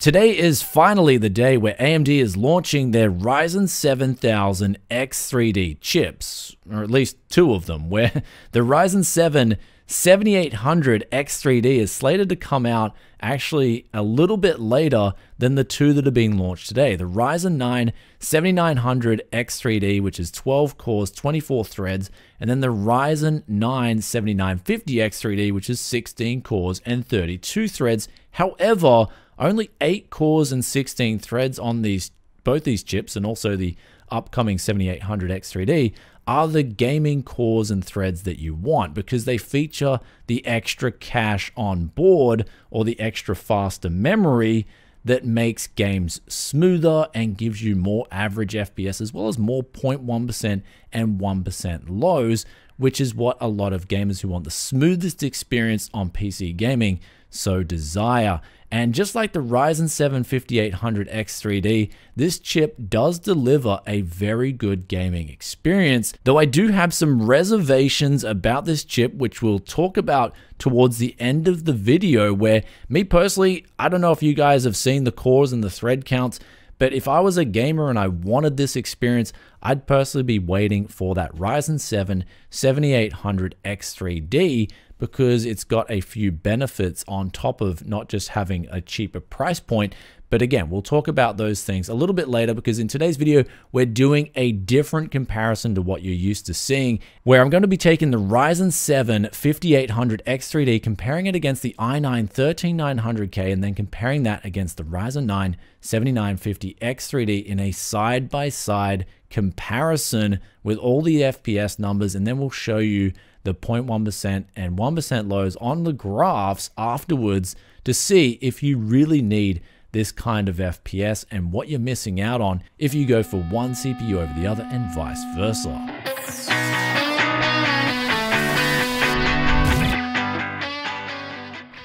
Today is finally the day where AMD is launching their Ryzen 7000 X3D chips, or at least two of them, where the Ryzen 7 7800 X3D is slated to come out actually a little bit later than the two that are being launched today. The Ryzen 9 7900 X3D, which is 12 cores, 24 threads, and then the Ryzen 9 7950 X3D, which is 16 cores and 32 threads. However, only 8 cores and 16 threads on these both these chips and also the upcoming 7800 X3D are the gaming cores and threads that you want because they feature the extra cache on board or the extra faster memory that makes games smoother and gives you more average FPS as well as more 0.1% and 1% lows, which is what a lot of gamers who want the smoothest experience on PC gaming so desire. And just like the Ryzen 7 5800X3D, this chip does deliver a very good gaming experience, though I do have some reservations about this chip, which we'll talk about towards the end of the video, where me personally, I don't know if you guys have seen the cores and the thread counts, but if I was a gamer and I wanted this experience, I'd personally be waiting for that Ryzen 7 7800X3D because it's got a few benefits on top of not just having a cheaper price point. But again, we'll talk about those things a little bit later because in today's video, we're doing a different comparison to what you're used to seeing, where I'm going to be taking the Ryzen 7 5800X3D, comparing it against the i9 13900K, and then comparing that against the Ryzen 9 7950X3D in a side-by-side -side comparison with all the FPS numbers, and then we'll show you the 0.1% and 1% lows on the graphs afterwards to see if you really need this kind of FPS and what you're missing out on if you go for one CPU over the other and vice versa.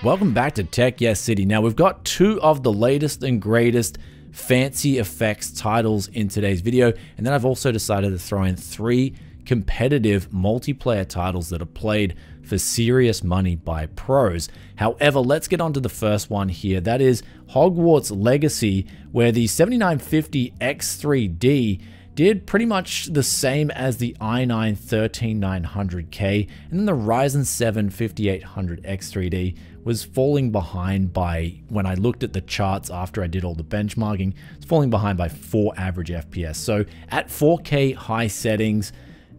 Welcome back to Tech Yes City. Now we've got two of the latest and greatest fancy effects titles in today's video and then I've also decided to throw in three competitive multiplayer titles that are played for serious money by pros. However, let's get on to the first one here. That is Hogwarts Legacy, where the 7950 X3D did pretty much the same as the i9 13900K, and then the Ryzen 7 5800X3D was falling behind by, when I looked at the charts after I did all the benchmarking, it's falling behind by 4 average FPS. So at 4K high settings,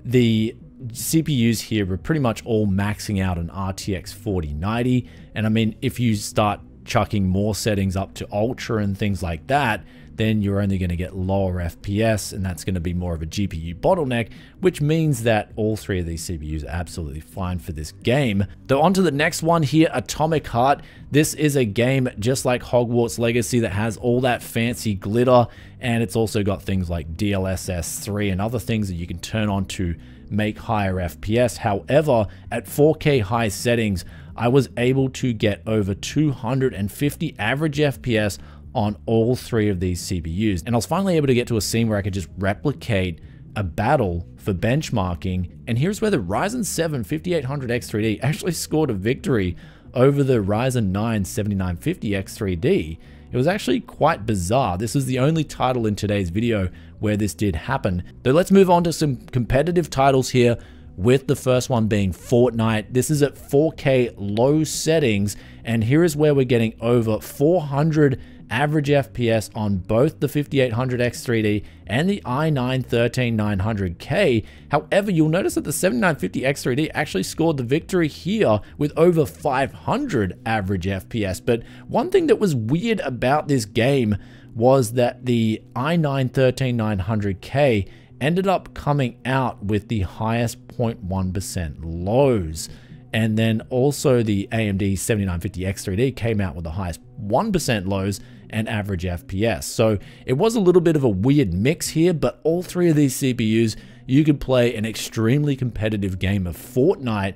the CPUs here were pretty much all maxing out an RTX 4090. And I mean, if you start chucking more settings up to ultra and things like that, then you're only going to get lower FPS, and that's going to be more of a GPU bottleneck, which means that all three of these CPUs are absolutely fine for this game. Though on to the next one here, Atomic Heart. This is a game just like Hogwarts Legacy that has all that fancy glitter, and it's also got things like DLSS 3 and other things that you can turn on to make higher FPS. However, at 4K high settings, I was able to get over 250 average FPS on all three of these CPUs. And I was finally able to get to a scene where I could just replicate a battle for benchmarking. And here's where the Ryzen 7 5800X3D actually scored a victory over the Ryzen 9 7950X3D. It was actually quite bizarre. This is the only title in today's video where this did happen. Though let's move on to some competitive titles here with the first one being Fortnite. This is at 4K low settings, and here is where we're getting over 400 average FPS on both the 5800X3D and the i9 13900K. However, you'll notice that the 7950X3D actually scored the victory here with over 500 average FPS. But one thing that was weird about this game was that the i9 13900K ended up coming out with the highest 0.1% lows. And then also the AMD 7950X3D came out with the highest 1% lows and average FPS. So it was a little bit of a weird mix here, but all three of these CPUs, you could play an extremely competitive game of Fortnite.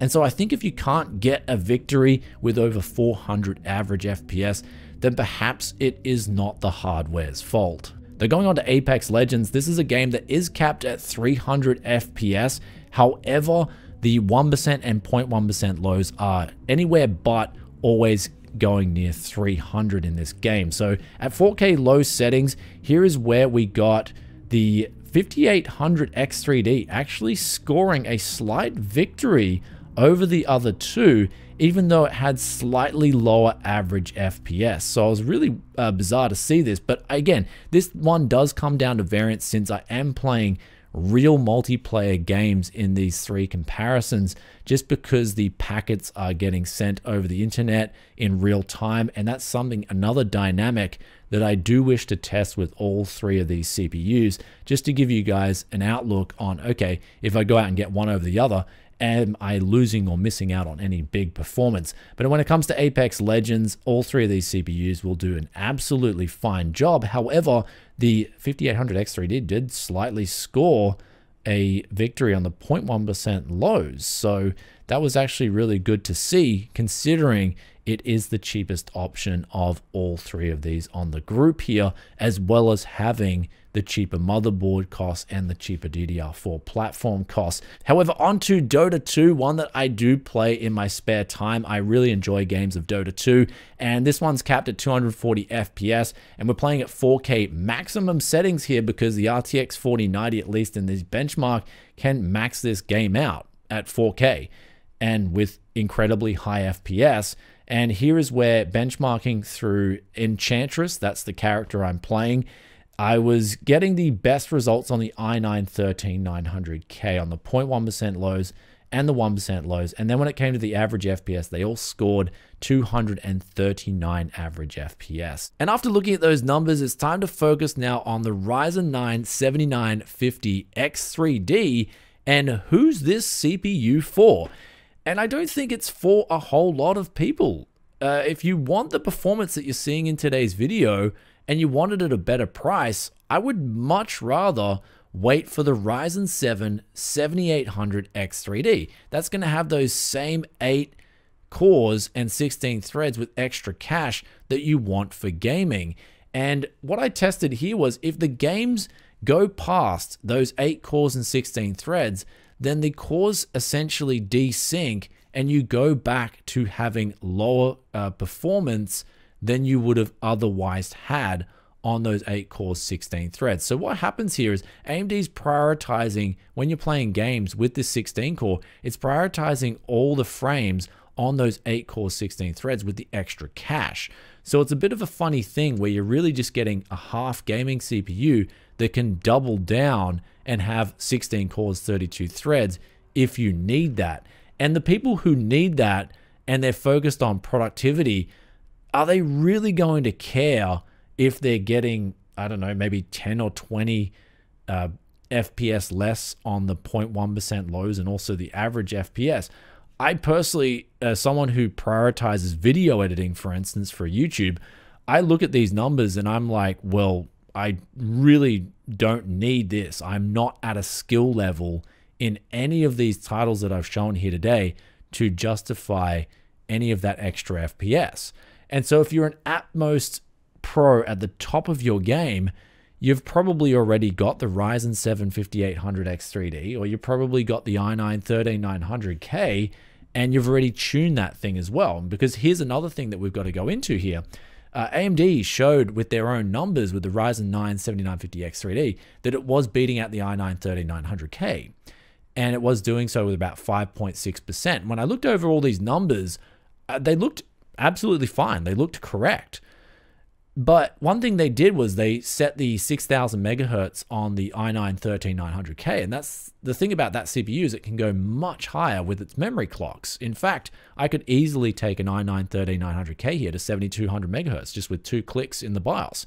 And so I think if you can't get a victory with over 400 average FPS, then perhaps it is not the hardware's fault. They're going on to Apex Legends. This is a game that is capped at 300 FPS. However, the 1% and 0.1% lows are anywhere but always going near 300 in this game. So at 4K low settings, here is where we got the 5800 X3D actually scoring a slight victory over the other two, even though it had slightly lower average FPS. So it was really uh, bizarre to see this. But again, this one does come down to variance since I am playing real multiplayer games in these three comparisons just because the packets are getting sent over the internet in real time and that's something another dynamic that I do wish to test with all three of these CPUs just to give you guys an outlook on okay if I go out and get one over the other am I losing or missing out on any big performance? But when it comes to Apex Legends, all three of these CPUs will do an absolutely fine job. However, the 5800X3D did slightly score a victory on the 0.1% lows. So that was actually really good to see considering it is the cheapest option of all three of these on the group here, as well as having the cheaper motherboard costs and the cheaper DDR4 platform costs. However, onto Dota 2, one that I do play in my spare time. I really enjoy games of Dota 2, and this one's capped at 240 FPS, and we're playing at 4K maximum settings here because the RTX 4090, at least in this benchmark, can max this game out at 4K and with incredibly high FPS. And here is where benchmarking through Enchantress, that's the character I'm playing, I was getting the best results on the i9 13900K on the 0.1% lows and the 1% lows. And then when it came to the average FPS, they all scored 239 average FPS. And after looking at those numbers, it's time to focus now on the Ryzen 9 7950X3D and who's this CPU for? And I don't think it's for a whole lot of people. Uh, if you want the performance that you're seeing in today's video and you wanted it at a better price, I would much rather wait for the Ryzen 7 7800X3D. That's going to have those same 8 cores and 16 threads with extra cache that you want for gaming. And what I tested here was if the games go past those 8 cores and 16 threads, then the cores essentially desync and you go back to having lower uh, performance than you would have otherwise had on those 8 cores 16 threads. So what happens here is AMD is prioritizing when you're playing games with this 16 core, it's prioritizing all the frames on those 8 core 16 threads with the extra cache. So it's a bit of a funny thing where you're really just getting a half gaming CPU that can double down and have 16 cores, 32 threads if you need that. And the people who need that and they're focused on productivity, are they really going to care if they're getting, I don't know, maybe 10 or 20 uh, FPS less on the 0.1% lows and also the average FPS? I personally, as someone who prioritizes video editing, for instance, for YouTube, I look at these numbers and I'm like, well, I really don't need this. I'm not at a skill level in any of these titles that I've shown here today to justify any of that extra FPS. And so if you're an Atmos Pro at the top of your game, you've probably already got the Ryzen 7 5800X3D, or you've probably got the i9 13900K, and you've already tuned that thing as well. Because here's another thing that we've got to go into here. Uh, AMD showed with their own numbers with the Ryzen 9 7950X3D that it was beating out the i9 13900K. And it was doing so with about 5.6%. When I looked over all these numbers, uh, they looked absolutely fine. They looked correct. But one thing they did was they set the 6000 megahertz on the i9 13900K. And that's the thing about that CPU is it can go much higher with its memory clocks. In fact, I could easily take an i9 13900K here to 7200 megahertz just with two clicks in the BIOS.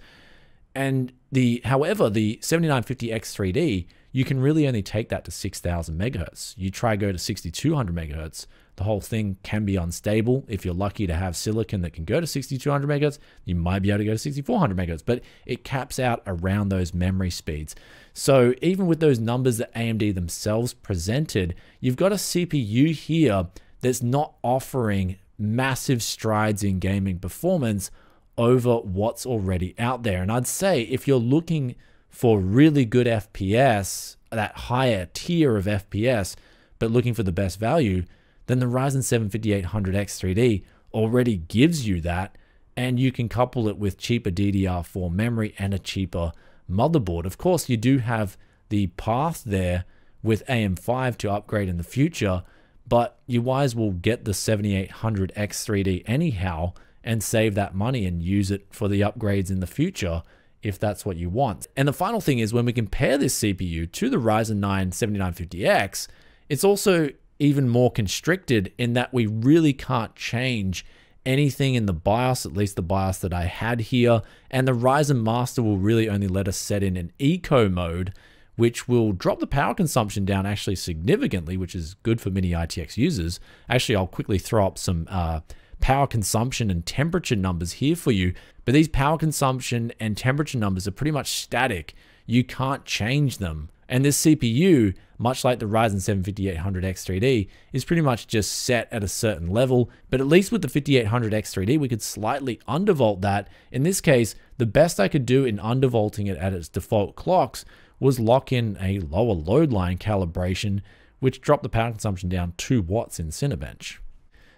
And the, however, the 7950X3D, you can really only take that to 6000 megahertz. You try go to 6200 megahertz, the whole thing can be unstable. If you're lucky to have silicon that can go to 6200 megahertz, you might be able to go to 6400 megahertz, but it caps out around those memory speeds. So even with those numbers that AMD themselves presented, you've got a CPU here that's not offering massive strides in gaming performance over what's already out there. And I'd say if you're looking for really good FPS, that higher tier of FPS, but looking for the best value, then the Ryzen 7 5800X 3D already gives you that. And you can couple it with cheaper DDR4 memory and a cheaper motherboard. Of course, you do have the path there with AM5 to upgrade in the future, but you as well get the 7800X3D anyhow and save that money and use it for the upgrades in the future if that's what you want. And the final thing is when we compare this CPU to the Ryzen 9 7950X, it's also even more constricted in that we really can't change anything in the BIOS, at least the BIOS that I had here. And the Ryzen Master will really only let us set in an eco mode, which will drop the power consumption down actually significantly, which is good for mini ITX users. Actually, I'll quickly throw up some uh, power consumption and temperature numbers here for you. But these power consumption and temperature numbers are pretty much static. You can't change them. And this CPU, much like the Ryzen 7 5800X3D, is pretty much just set at a certain level. But at least with the 5800X3D, we could slightly undervolt that. In this case, the best I could do in undervolting it at its default clocks was lock in a lower load line calibration, which dropped the power consumption down 2 watts in Cinebench.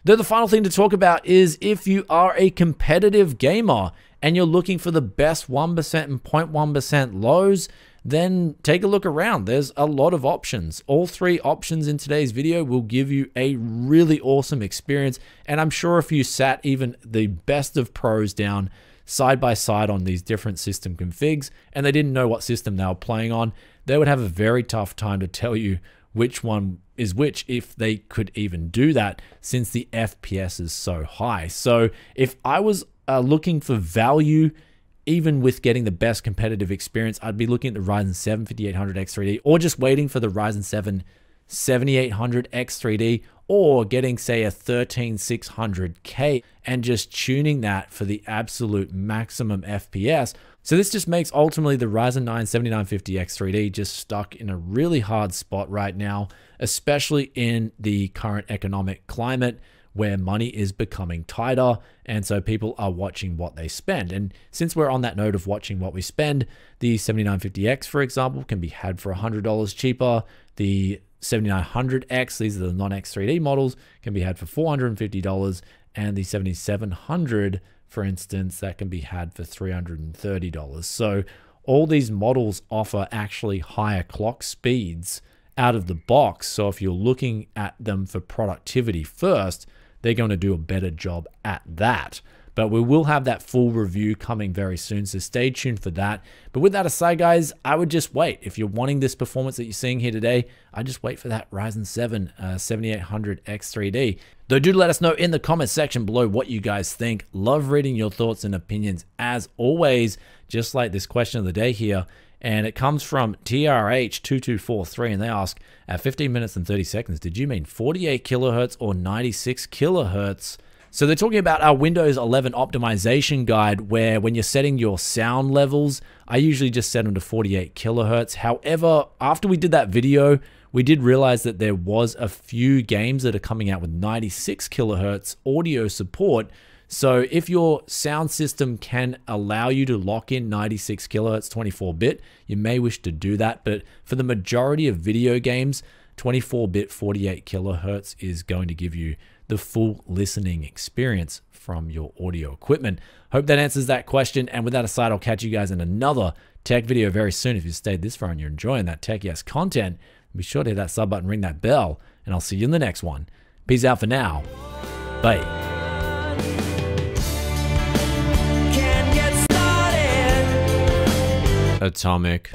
Though the final thing to talk about is if you are a competitive gamer and you're looking for the best 1% and 0.1% lows, then take a look around. There's a lot of options. All three options in today's video will give you a really awesome experience. And I'm sure if you sat even the best of pros down side by side on these different system configs and they didn't know what system they were playing on, they would have a very tough time to tell you which one is which if they could even do that since the FPS is so high. So if I was uh, looking for value even with getting the best competitive experience, I'd be looking at the Ryzen 7 5800X3D or just waiting for the Ryzen 7 7800X3D or getting say a 13600K and just tuning that for the absolute maximum FPS. So this just makes ultimately the Ryzen 9 7950X3D just stuck in a really hard spot right now, especially in the current economic climate where money is becoming tighter. And so people are watching what they spend. And since we're on that note of watching what we spend, the 7950X, for example, can be had for $100 cheaper. The 7900X, these are the non X3D models, can be had for $450. And the 7700, for instance, that can be had for $330. So all these models offer actually higher clock speeds out of the box. So if you're looking at them for productivity first, they're going to do a better job at that. But we will have that full review coming very soon, so stay tuned for that. But with that aside, guys, I would just wait. If you're wanting this performance that you're seeing here today, I just wait for that Ryzen 7 uh, 7800X3D. Though do let us know in the comment section below what you guys think. Love reading your thoughts and opinions as always, just like this question of the day here and it comes from TRH2243, and they ask, at 15 minutes and 30 seconds, did you mean 48 kilohertz or 96 kilohertz? So they're talking about our Windows 11 optimization guide where when you're setting your sound levels, I usually just set them to 48 kilohertz. However, after we did that video, we did realize that there was a few games that are coming out with 96 kilohertz audio support, so if your sound system can allow you to lock in 96 kilohertz 24-bit, you may wish to do that. But for the majority of video games, 24-bit 48 kilohertz is going to give you the full listening experience from your audio equipment. Hope that answers that question. And with that aside, I'll catch you guys in another tech video very soon. If you stayed this far and you're enjoying that Tech Yes content, be sure to hit that sub button, ring that bell, and I'll see you in the next one. Peace out for now. Bye. Atomic.